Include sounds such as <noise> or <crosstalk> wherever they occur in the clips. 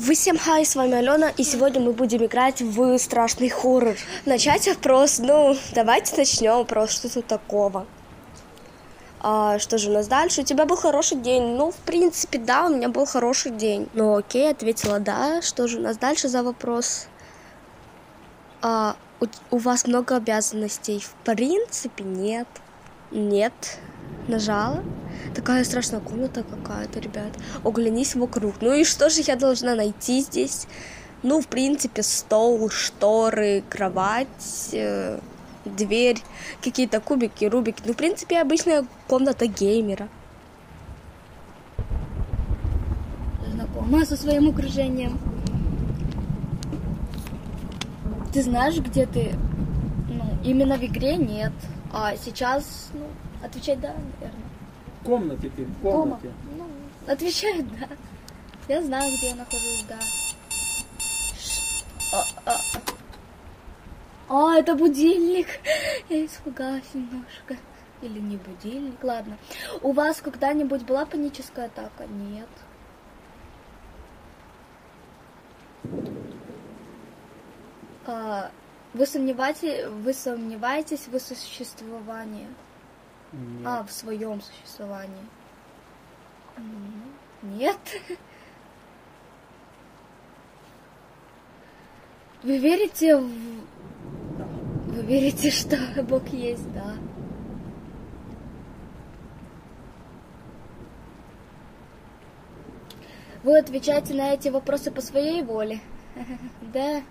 Вы всем хай, с вами Алена, и сегодня мы будем играть в страшный хоррор. Начать вопрос, ну, давайте начнем вопрос, что тут такого. А, что же у нас дальше? У тебя был хороший день? Ну, в принципе, да, у меня был хороший день. Ну, окей, ответила да. Что же у нас дальше за вопрос? А, у, у вас много обязанностей? В принципе, нет. Нет. Нажала. Такая страшная комната какая-то, ребят. Оглянись вокруг. Ну и что же я должна найти здесь? Ну, в принципе, стол, шторы, кровать, э, дверь, какие-то кубики, рубики. Ну, в принципе, обычная комната геймера. Знакома со своим окружением. Ты знаешь, где ты? Ну, именно в игре нет. А сейчас, ну, отвечать да, наверное. В комнате ты, в Дома. комнате. Ну, отвечаю да. Я знаю, где я нахожусь, да. А, а, а. А, это будильник. Я испугалась немножко. Или не будильник, ладно. У вас когда-нибудь была паническая атака? Нет. А, вы, сомневаете, вы сомневаетесь в существовании? Нет. А, в своем существовании. Нет. <laughs> Вы верите в... Вы верите, что <laughs> Бог есть, да? Вы отвечаете на эти вопросы по своей воле? <laughs> Да,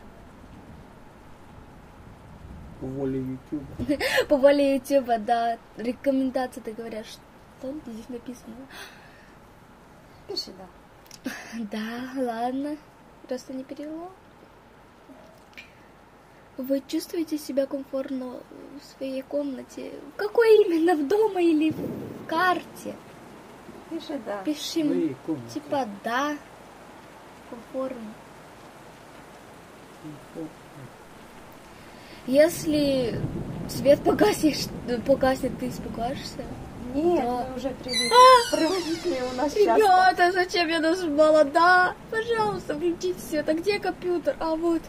По воле YouTube. <laughs> по воле Ютуба, да. Рекомендации ты говоришь, что здесь написано? Пиши, да. <laughs> Да, ладно. Просто не перевела. Вы чувствуете себя комфортно в своей комнате? В какой именно? В дома или в карте? Пиши, да. Комнате. типа, да, комфортно. Если свет погаснет, погаснет, ты испугаешься? Нет, Да. мы уже привыкли. Привыкли у нас часто. Ребята, зачем я нажимала? Да, пожалуйста, включите свет. А где компьютер? А вот.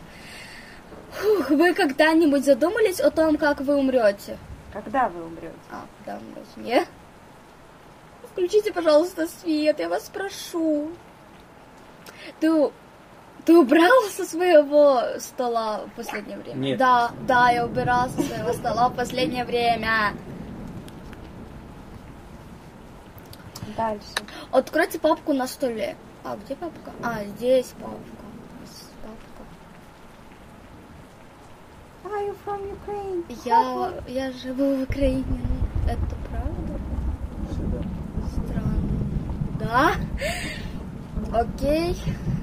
Фух, вы когда-нибудь задумались о том, как вы умрете? Когда вы умрете? А, когда умрете? Нет? Включите, пожалуйста, свет, я вас прошу. Ты, ты убрал со своего стола в последнее время? Нет. Да, да, я убирала со своего стола в последнее время. Дальше. Откройте папку на столе. А, где папка? А, здесь папка. С- Папка. Are you from Ukraine? Я, я живу в Украине. Это правда? Сюда. Странно. Да? Окей.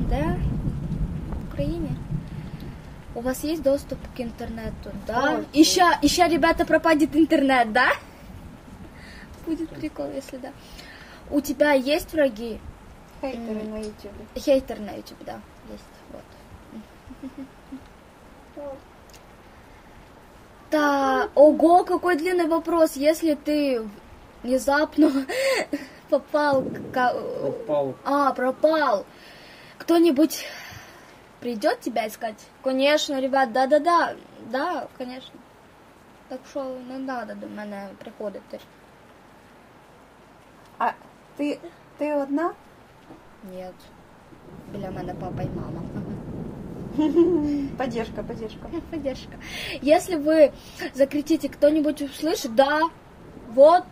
Да? Украине. У вас есть доступ к интернету, да? Ой. Еще, еще, ребята, пропадет интернет, да? Будет прикол, если да. У тебя есть враги? Хейтеры на YouTube. Хейтер на YouTube, да, есть. Вот. <laughs> Да, ого, какой длинный вопрос. Если ты внезапно <laughs> попал, Попал. а, пропал, кто-нибудь придет тебя искать? Конечно, ребят, да-да-да, да, конечно. Так що не надо до мене приходити. А ти, ти одна? Нет. Біля мене папа і мама. <laughs> Поддержка, поддержка. <laughs> Поддержка. Если вы закричите, кто-нибудь услышит, да, вот,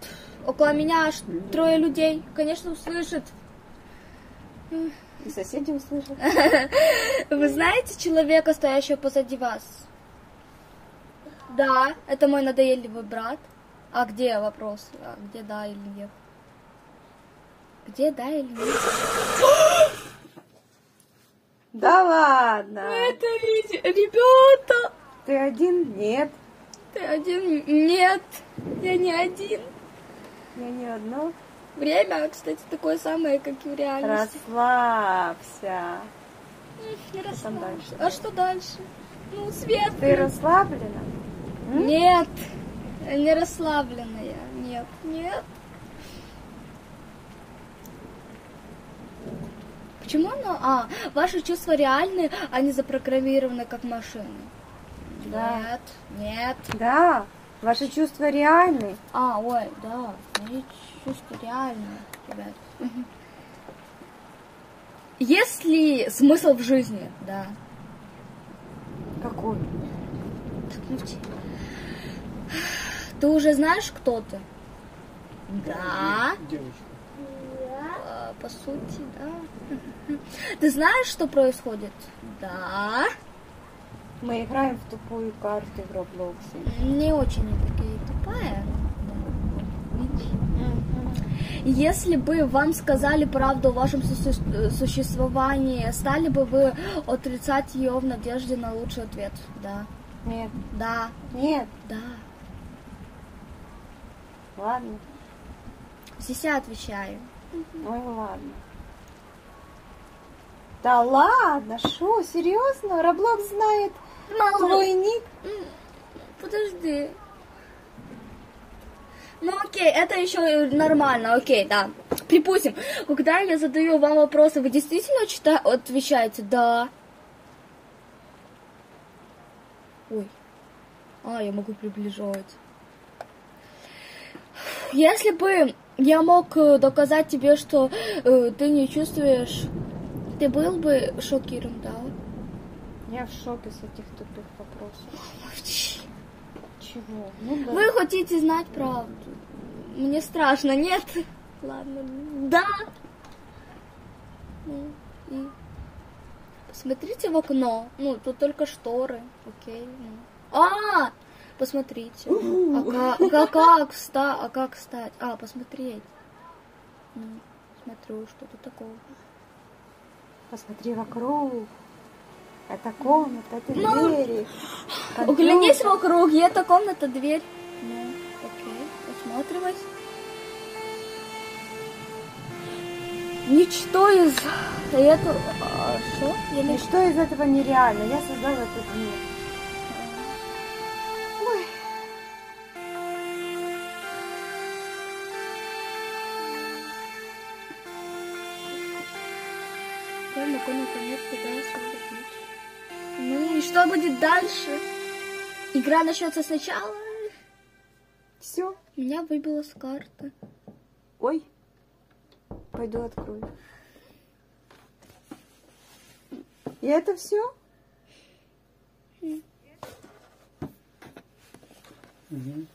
около меня аж трое людей, конечно, услышит. И соседи услышат. <laughs> Вы знаете человека, стоящего позади вас? Да, это мой надоедливый брат. А где вопрос? А где да или нет? Где да или нет? <gasps> Да ладно. Это ребята! Ты один? Нет. Ты один? Нет, я не один. Я не одна. Время, кстати, такое самое, как и в реальности. Расслабься. Что там дальше? А что дальше? Ну, свет. Ты расслаблена? М? Нет, не расслабленная. Нет, нет. Почему оно? А, ваши чувства реальны, а не запрограммированы как машины. Да. Нет, нет. Да, ваши чувства реальны. А, ой, да, мои чувства реальные, ребят. Мгм. Есть ли смысл в жизни? Да. Какой? Так, молчи. Ты уже знаешь, кто ты? Да. Девочка. По сути, да. Ты знаешь, что происходит? Да. Мы играем в тупую карту в Роблоксе. Не очень такая тупая. Если бы вам сказали правду о вашем су- существовании, стали бы вы отрицать ее в надежде на лучший ответ? Да. Нет, Да. нет, Да. ладно. Здесь я отвечаю. Ой, ладно. Да ладно, шо, серьезно? Роблок знает твой ник? Подожди. Ну окей, это еще нормально, окей, да. Припустим, когда я задаю вам вопросы, вы действительно чита- отвечаете «да»? Ой. А, я могу приближать. Если бы я мог э, доказать тебе, что э, ты не чувствуешь, ты был бы шокирован, да? Я в шоке с этих тупых вопросов. Чего? Ну да. Вы хотите знать правду? Мне страшно, нет? Ладно, да. Ну, и посмотрите в окно. Ну, тут только шторы, окей. ну. А, посмотрите. А как, а как, ста, а как стать? А, посмотреть. Ну, смотрю, что-то такого. Посмотри вокруг. Это комната, это Ну, двери. Оглянись вокруг, и эта комната, дверь. Ну, окей, посматривать. Ничто из этого... а, Что? Я не... Ничто из этого нереально. Я создала этот мир. Я могу наконец тебя освободить. Ну и что будет дальше? Игра начнется сначала. Все. Меня выбило с карты. Ой. Пойду открою. И это все? Мгм.